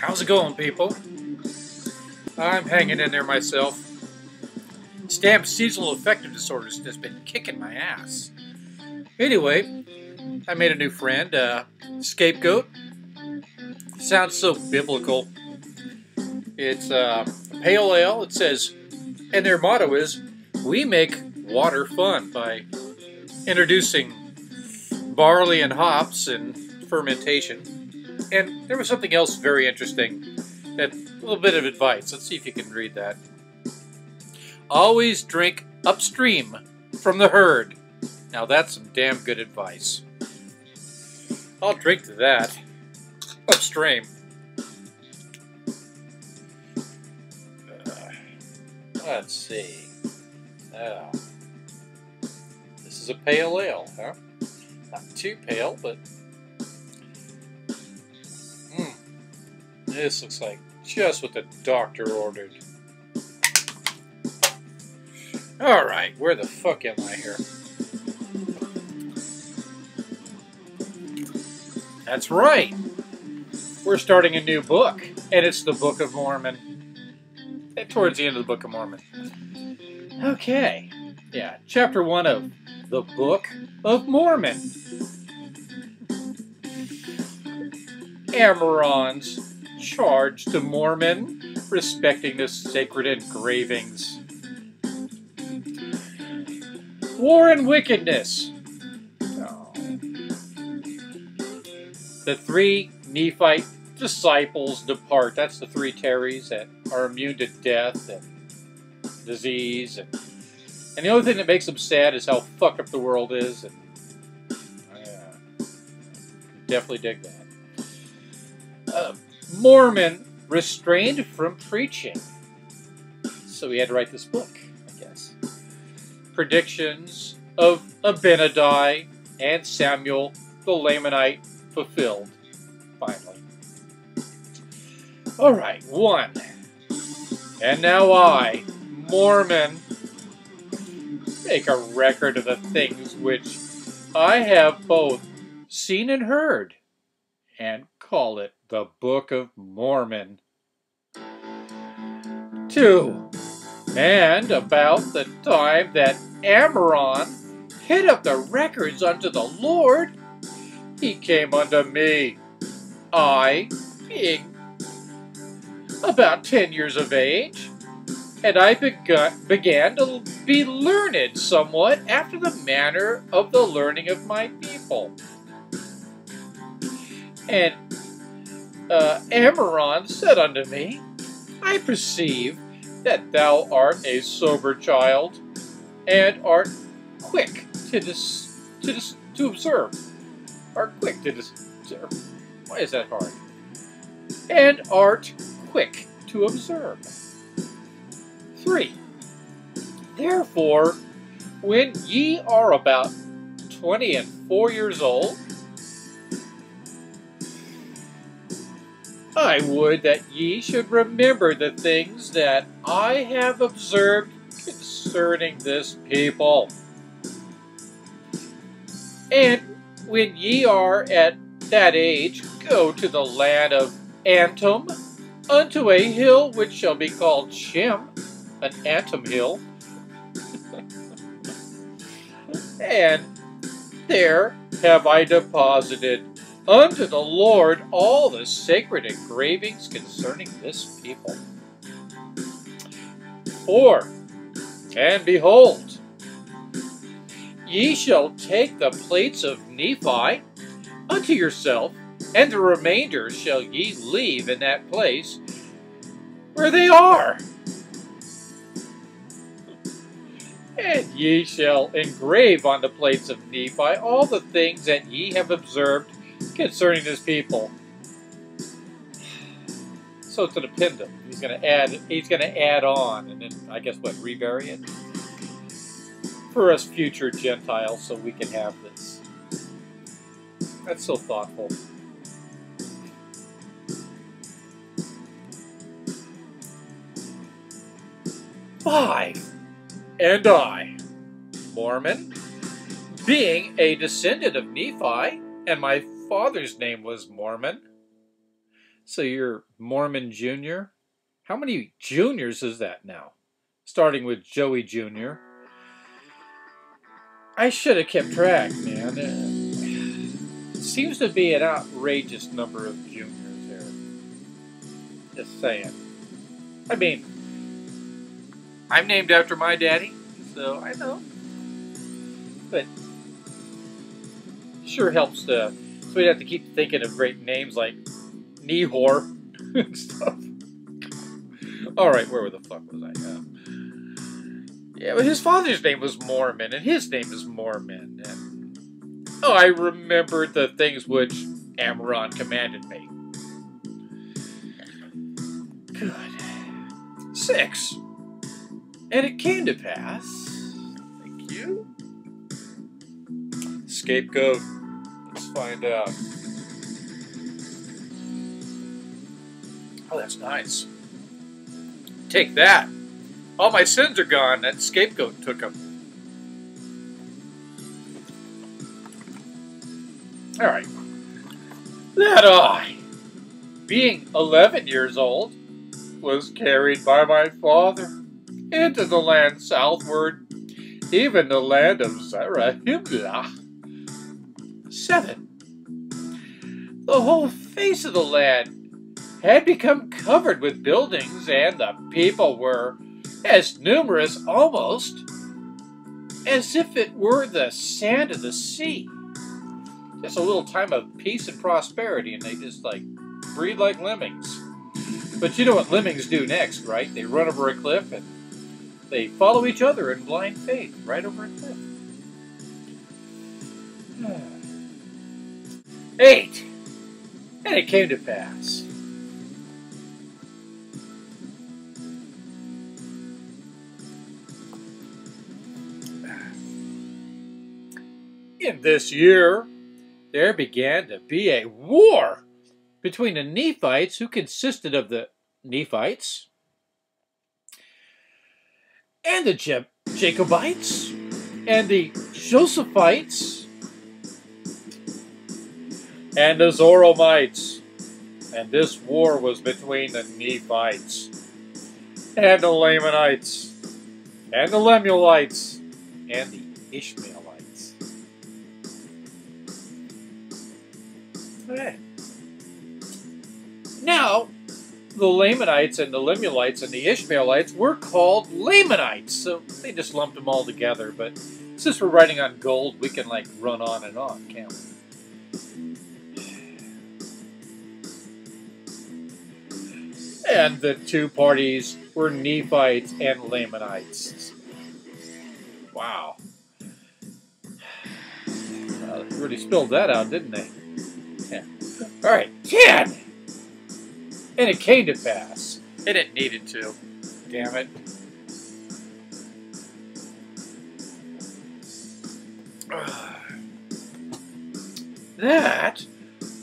How's it going, people? I'm hanging in there myself. Damn seasonal affective disorders has been kicking my ass. Anyway, I made a new friend, uh, Scapegoat. Sounds so biblical. It's uh, pale ale. It says, and their motto is, "We make water fun" by introducing barley and hops and fermentation. And there was something else very interesting. A little bit of advice. Let's see if you can read that. Always drink upstream from the herd. Now that's some damn good advice. I'll drink to that. Upstream. Uh, let's see. Uh, this is a pale ale, huh? Not too pale, but. This looks like just what the doctor ordered. Alright, where the fuck am I here? That's right. We're starting a new book, and it's the Book of Mormon. Eh, towards the end of the Book of Mormon. Okay. Yeah, chapter one of the Book of Mormon. Ammaron's charge to Mormon respecting the sacred engravings. War and wickedness. The three Nephite disciples depart. That's the three Terrys that are immune to death and disease. And, and the only thing that makes them sad is how fucked up the world is. And yeah, definitely dig that. Uh, Mormon restrained from preaching. So he had to write this book, I guess. Predictions of Abinadi and Samuel the Lamanite fulfilled, finally. All right, one. And now I, Mormon, make a record of the things which I have both seen and heard, and call it the Book of Mormon. 2. And about the time that Ammaron hid up the records unto the Lord, he came unto me, I being about ten years of age, and I began to be learned somewhat after the manner of the learning of my people. And uh, Ammaron said unto me, I perceive that thou art a sober child, and art quick to dis, to dis, to observe. Art quick to dis, observe. Why is that hard? And art quick to observe. Three. Therefore, when ye are about twenty and four years old, I would that ye should remember the things that I have observed concerning this people. And when ye are at that age, go to the land of Antum, unto a hill which shall be called Shim, an Antum hill. and there have I deposited unto the Lord all the sacred engravings concerning this people. For, and behold, ye shall take the plates of Nephi unto yourself, and the remainder shall ye leave in that place where they are. And ye shall engrave on the plates of Nephi all the things that ye have observed concerning his people. So it's an appendum. He's going to add. He's going to add on, and then I guess what rebury it for us future Gentiles, so we can have this. That's so thoughtful. I And I, Mormon, being a descendant of Nephi, and my father's name was Mormon, So you're Mormon Jr.? How many juniors is that now? Starting with Joey Jr. I should have kept track, man. It seems to be an outrageous number of juniors there. Just saying. I mean, I'm named after my daddy, so I know. But sure helps to. So we'd have to keep thinking of great names like Nehor and stuff. All right, where the fuck was I? Um, yeah, but his father's name was Mormon, and his name is Mormon. And oh, I remembered the things which Ammaron commanded me. Good. Six. And it came to pass. Thank you. Scapegoat. Let's find out. Oh, that's nice. Take that. All my sins are gone. That scapegoat took them. All right. That I, being 11 years old, was carried by my father into the land southward, even the land of Zarahemla. Seven. The whole face of the land had become covered with buildings, and the people were as numerous almost as if it were the sand of the sea. Just a little time of peace and prosperity, and they just like breed like lemmings. But you know what lemmings do next, right? They run over a cliff and they follow each other in blind faith right over a cliff. Hmm. Eight. And it came to pass In this year, there began to be a war between the Nephites, who consisted of the Nephites and the Je Jacobites and the Josephites and the Zoramites. And this war was between the Nephites and the Lamanites and the Lemuelites and the Ishmaelites. Okay. Now, the Lamanites and the Lemuelites and the Ishmaelites were called Lamanites, so they just lumped them all together. But since we're writing on gold, we can like run on and on, can't we? And the two parties were Nephites and Lamanites. Wow. They really spilled that out, didn't they? All right, ten. And it came to pass. And it needed to. Damn it. That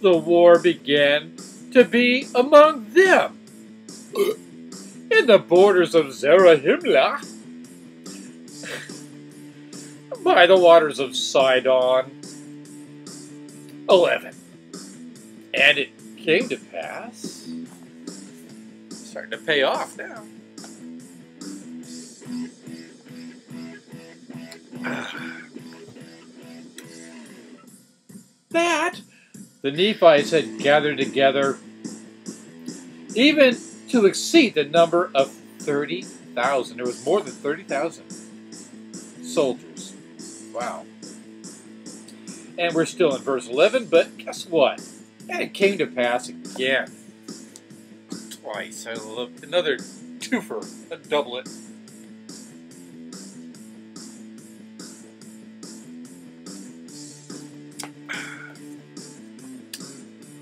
the war began to be among them in the borders of Zarahemla by the waters of Sidon. 11. And it came to pass. starting to pay off now. that the Nephites had gathered together even to exceed the number of 30,000. There was more than 30,000 soldiers. Wow. And we're still in verse 11, but guess what? And it came to pass again. Twice. I love another twofer, a doublet.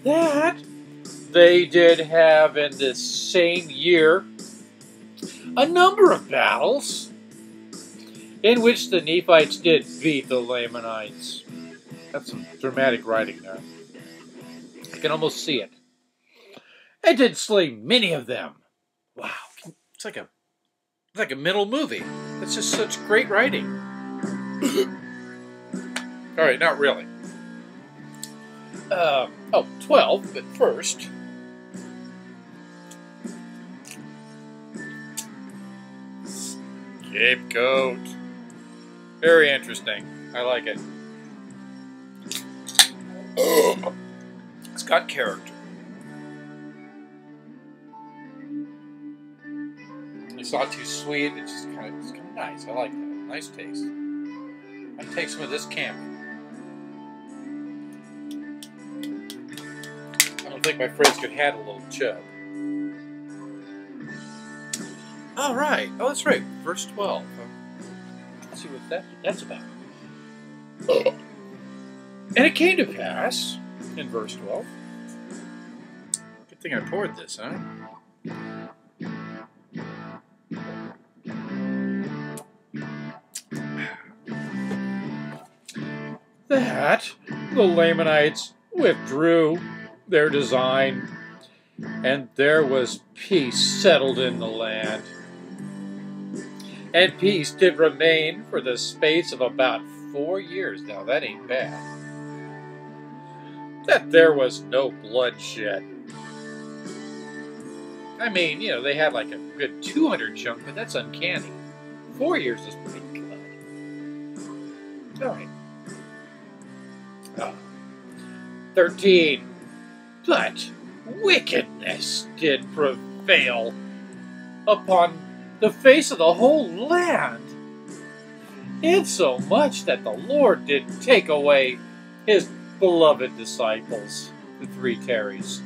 That they did have in this same year a number of battles in which the Nephites did beat the Lamanites. That's some dramatic writing there. I can almost see it. I did slay many of them. Wow, it's like a it's like a middle movie. It's just such great writing. All right, not really. Uh, oh, 12, but first, Scapegoat. Very interesting. I like it. It's got character. It's not too sweet. It's just kind of, it's kind of nice. I like that. Nice taste. I'd take some of this camping. I don't think my friends could handle a little chub. All right. Oh, that's right. Verse 12. Let's see what that, that's about. And it came to pass, in verse 12. Good thing I poured this, huh? That the Lamanites withdrew their design, and there was peace settled in the land. And peace did remain for the space of about four years. Now, that ain't bad. That there was no bloodshed. I mean, you know, they had like a good 200 chunk, but that's uncanny. Four years is pretty good. All right. Oh. 13. But wickedness did prevail upon the face of the whole land, insomuch that the Lord did take away his beloved disciples, the three Terrys.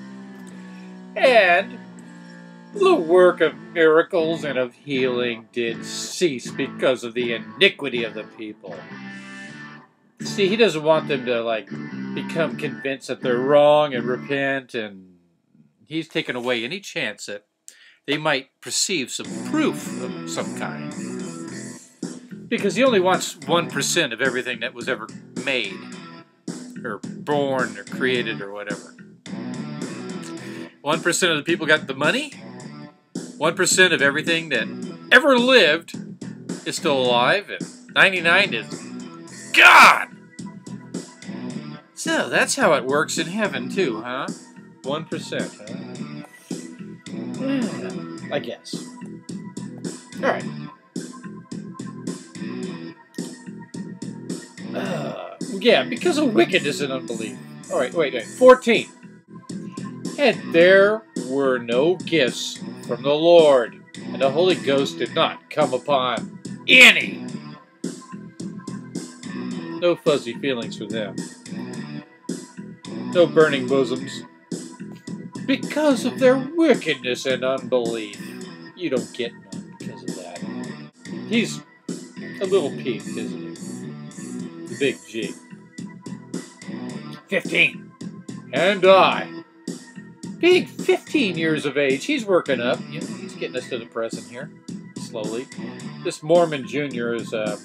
And the work of miracles and of healing did cease because of the iniquity of the people. See, he doesn't want them to like become convinced that they're wrong and repent, and he's taken away any chance that they might perceive some proof of some kind. Because he only wants 1% of everything that was ever made, or born, or created, or whatever. 1% of the people got the money, 1% of everything that ever lived is still alive, and 99 is God! So that's how it works in heaven, too, huh? 1%, huh? Yeah, I guess. Alright. Uh, yeah, because of wickedness and unbelief. Alright, wait, wait. 14. And there were no gifts from the Lord, and the Holy Ghost did not come upon any. No fuzzy feelings for them. No burning bosoms. Because of their wickedness and unbelief. You don't get none because of that. He's a little peaked, isn't he? The big G. 15. And I. Being 15 years of age, he's working up. You know, he's getting us to the present here, slowly. This Mormon Jr. is uh,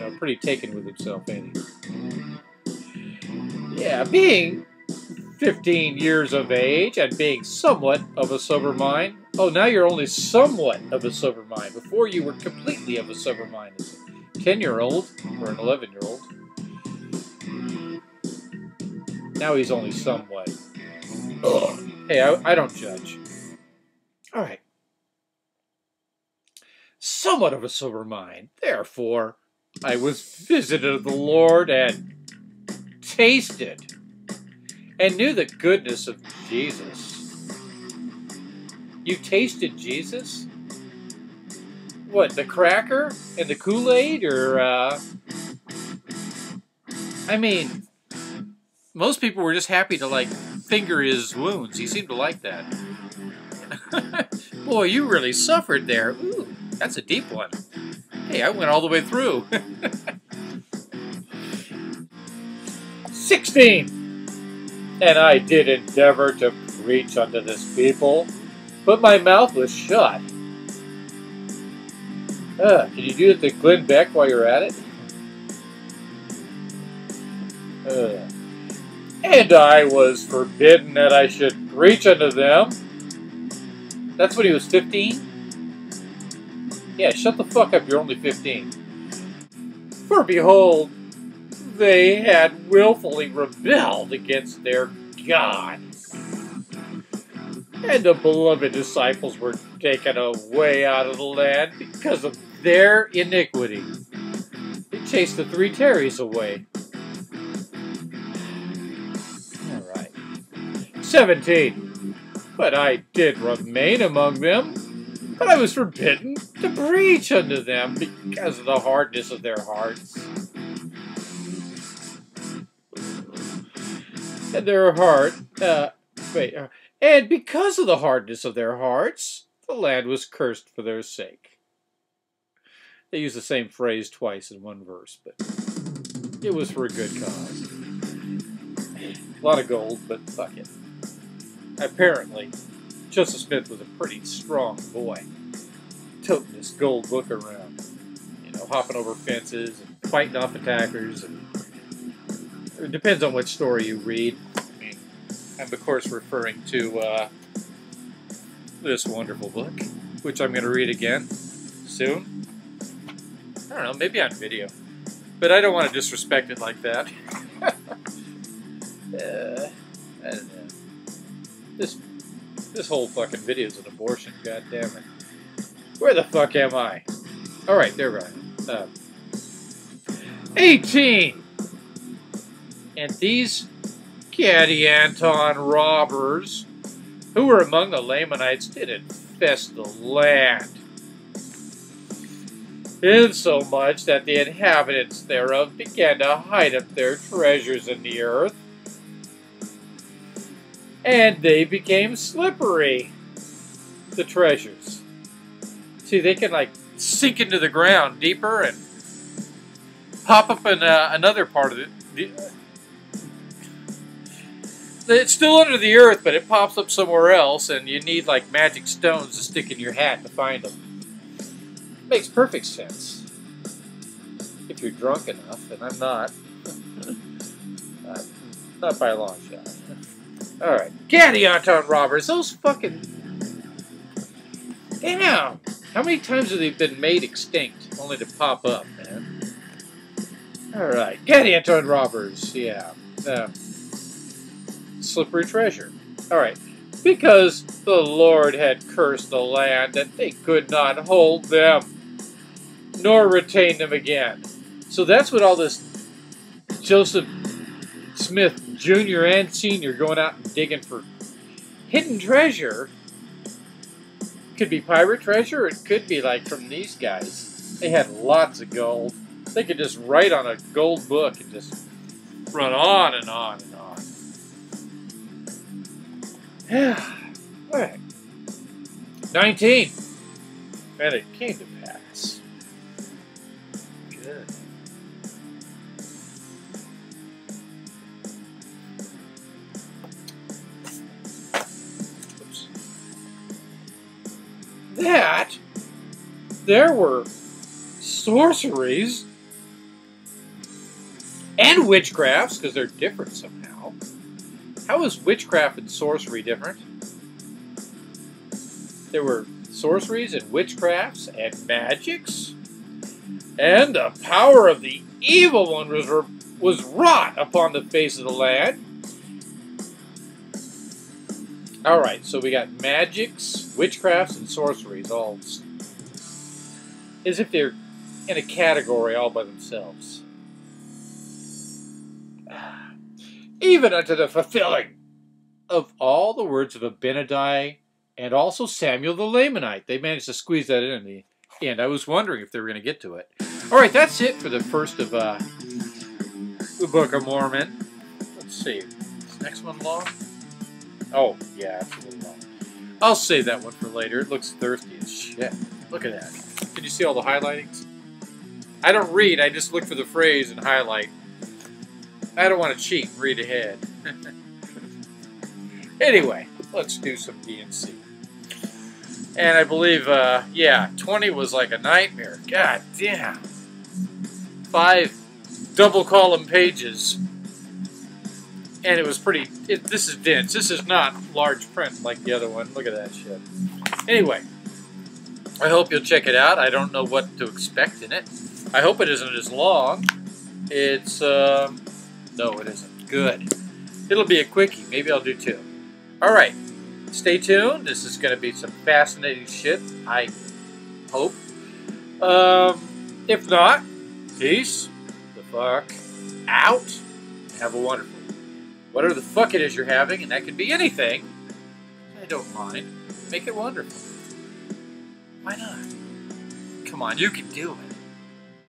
uh, pretty taken with himself, ain't he? Yeah, being 15 years of age and being somewhat of a sober mind. Oh, now you're only somewhat of a sober mind. Before you were completely of a sober mind as a 10 year old or an 11 year old. Now he's only somewhat. Ugh. Hey, I, I don't judge. All right. Somewhat of a sober mind. Therefore, I was visited of the Lord and tasted and knew the goodness of Jesus. You tasted Jesus? What, the cracker and the Kool Aid? Or, uh. I mean, most people were just happy to, like, finger his wounds. He seemed to like that. Boy, you really suffered there. Ooh, that's a deep one. Hey, I went all the way through. 16. And I did endeavor to preach unto this people, but my mouth was shut. Uh, can you do it to Glenn Beck while you're at it? Uh, and I was forbidden that I should preach unto them. That's when he was 15? Yeah, shut the fuck up, you're only 15. For behold, they had willfully rebelled against their God. And the beloved disciples were taken away out of the land because of their iniquity. They chased the three Terries away. All right. 17. But I did remain among them, but I was forbidden to preach unto them because of the hardness of their hearts. Their heart, uh, wait, uh, and because of the hardness of their hearts, the land was cursed for their sake. They use the same phrase twice in one verse, but it was for a good cause. A lot of gold, but fuck it. Apparently, Joseph Smith was a pretty strong boy, toting this gold book around, you know, hopping over fences and fighting off attackers. And it depends on which story you read. I mean, I'm of course referring to uh, this wonderful book, which I'm going to read again soon. I don't know, maybe on video, but I don't want to disrespect it like that. uh, I don't know. This this whole fucking video is an abortion. God damn it. Where the fuck am I? All right, there we are. Uh, 18. And these Gadianton robbers, who were among the Lamanites, did infest the land. Insomuch that the inhabitants thereof began to hide up their treasures in the earth and they became slippery. The treasures. See, they can like sink into the ground deeper and pop up in uh, another part of it. It's still under the earth, but it pops up somewhere else, and you need like magic stones to stick in your hat to find them. Makes perfect sense. If you're drunk enough, and I'm not. uh, not by a long shot. Alright. Gadianton robbers, those fucking... Damn! How many times have they been made extinct, only to pop up, man? Alright. Gadianton robbers, yeah. Uh, slippery treasure. Alright. Because the Lord had cursed the land, that they could not hold them, nor retain them again. So that's what all this Joseph Smith Jr. and Senior going out and digging for hidden treasure. Could be pirate treasure, it could be like from these guys. They had lots of gold. They could just write on a gold book and just run on and on Yeah. All right. 19. And it came to pass. Good. that there were sorceries and witchcrafts, because they're different somehow. How is witchcraft and sorcery different? There were sorceries and witchcrafts and magics, and the power of the evil one was, was wrought upon the face of the land. All right, so we got magics, witchcrafts, and sorceries all as if they're in a category all by themselves. Even unto the fulfilling of all the words of Abinadi and also Samuel the Lamanite. They managed to squeeze that in in the end. I was wondering if they were going to get to it. All right, that's it for the first of uh, the Book of Mormon. Let's see. Is next one long? Oh, yeah, it's a little long. I'll save that one for later. It looks thirsty as shit. Look at that. Can you see all the highlightings? I don't read, I just look for the phrase and highlight. I don't want to cheat read ahead. anyway, let's do some D&C. And I believe, uh, yeah, 20 was like a nightmare. God damn. Five double column pages and it was pretty. It, this is dense. This is not large print like the other one. Look at that shit. Anyway, I hope you'll check it out. I don't know what to expect in it. I hope it isn't as long. It's um, no, it isn't. Good. It'll be a quickie. Maybe I'll do two. All right. Stay tuned. This is going to be some fascinating shit. I hope. Um, if not, peace the fuck out. Have a wonderful. Whatever the fuck it is you're having, and that could be anything. I don't mind. Make it wonderful. Why not? Come on, you can do it.